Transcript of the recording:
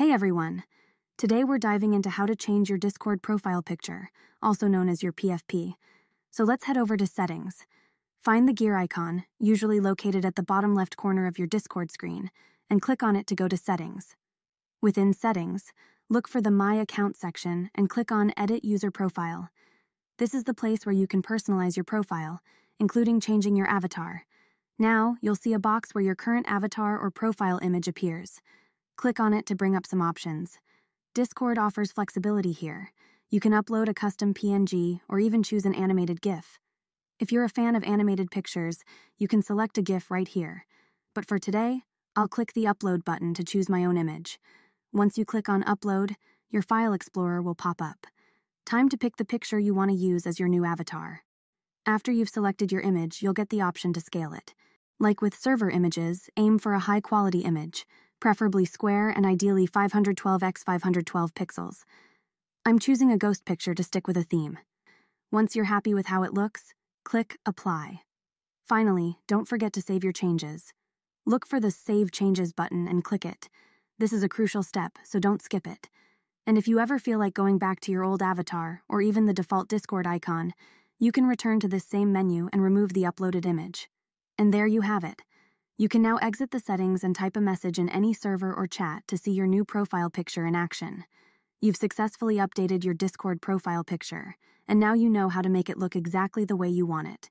Hey everyone! Today we're diving into how to change your Discord profile picture, also known as your PFP. So let's head over to Settings. Find the gear icon, usually located at the bottom left corner of your Discord screen, and click on it to go to Settings. Within Settings, look for the My Account section and click on Edit User Profile. This is the place where you can personalize your profile, including changing your avatar. Now, you'll see a box where your current avatar or profile image appears. Click on it to bring up some options. Discord offers flexibility here. You can upload a custom PNG or even choose an animated GIF. If you're a fan of animated pictures, you can select a GIF right here. But for today, I'll click the Upload button to choose my own image. Once you click on Upload, your File Explorer will pop up. Time to pick the picture you want to use as your new avatar. After you've selected your image, you'll get the option to scale it. Like with server images, aim for a high quality image, preferably square and ideally 512 x 512 pixels. I'm choosing a ghost picture to stick with a theme. Once you're happy with how it looks, click Apply. Finally, don't forget to save your changes. Look for the Save Changes button and click it. This is a crucial step, so don't skip it. And if you ever feel like going back to your old avatar, or even the default Discord icon, you can return to this same menu and remove the uploaded image. And there you have it. You can now exit the settings and type a message in any server or chat to see your new profile picture in action. You've successfully updated your Discord profile picture, and now you know how to make it look exactly the way you want it.